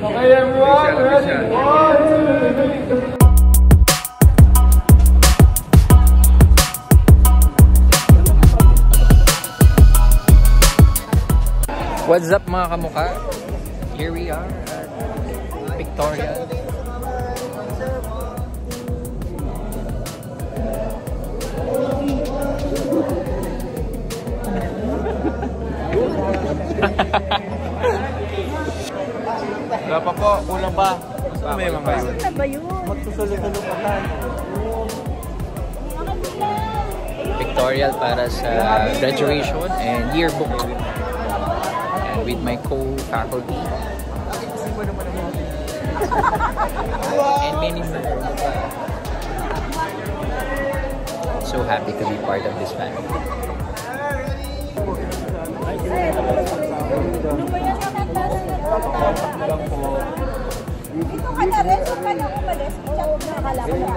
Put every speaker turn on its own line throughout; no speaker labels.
Okay, everyone. Ready? One, two, three.
What's up mga kamukha? Here we are at Victoria.
Wala pa po. Kulang pa. Basta may mga yun.
Ano ba yun?
Magsusulo-sulo pa tayo.
Pictorial para sa graduation and yearbook. And with my co-faculty. and many more. So happy to be part of this family.
Dito ka na rin. Saan ka na umalis? Saan ka nakala ko na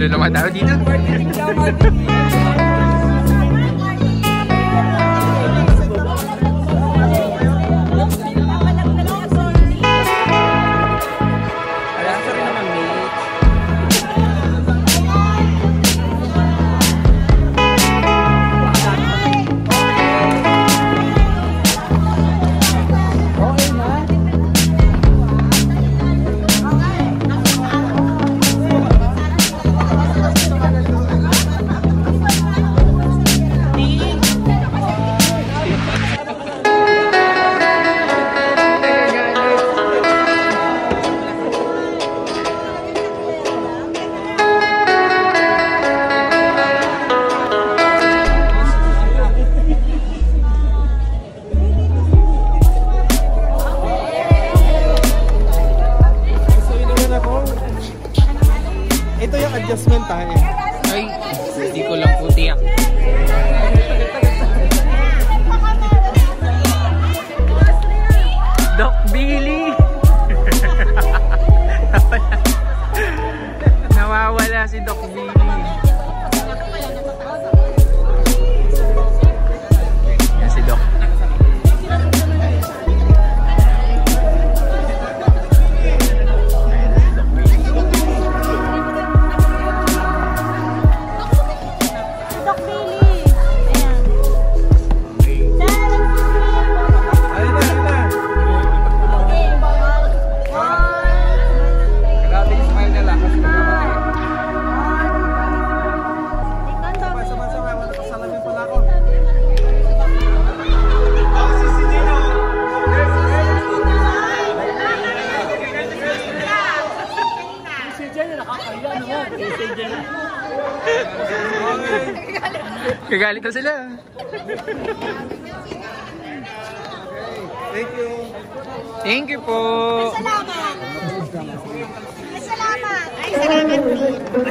Gulo naman tao dito.
Tayo.
Ay, hindi ko lang po tiyak. Doc Billy! Nawawala si Doc Billy. Gagalit na sila.
Thank you.
Thank you po.
Salamat. Salamat. Ay, salamat.